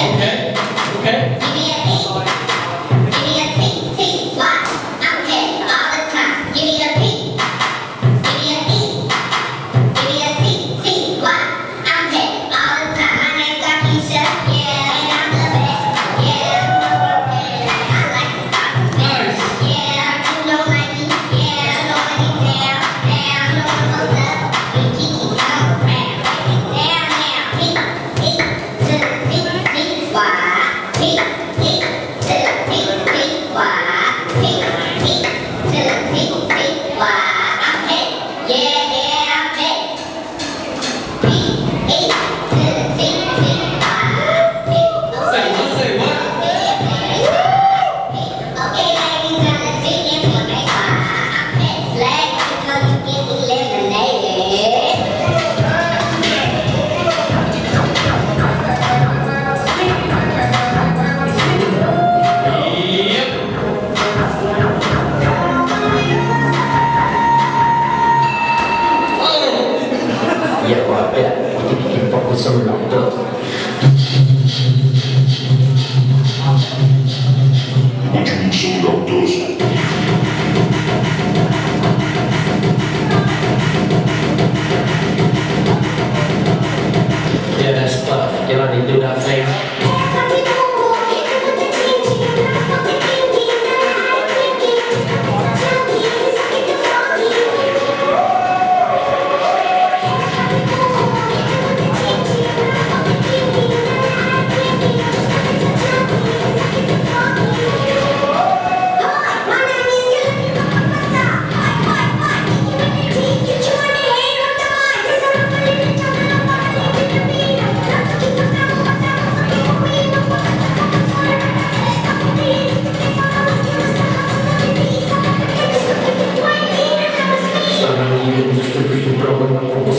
Okay. I'm that. What? Yeah, that's tough. Can I do that thing?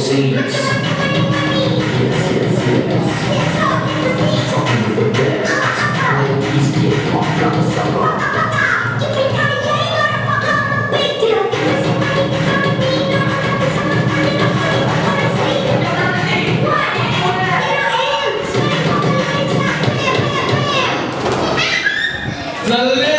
genius. Yes, the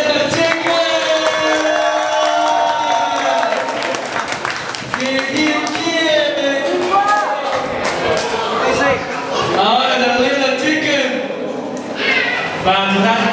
فتتاخد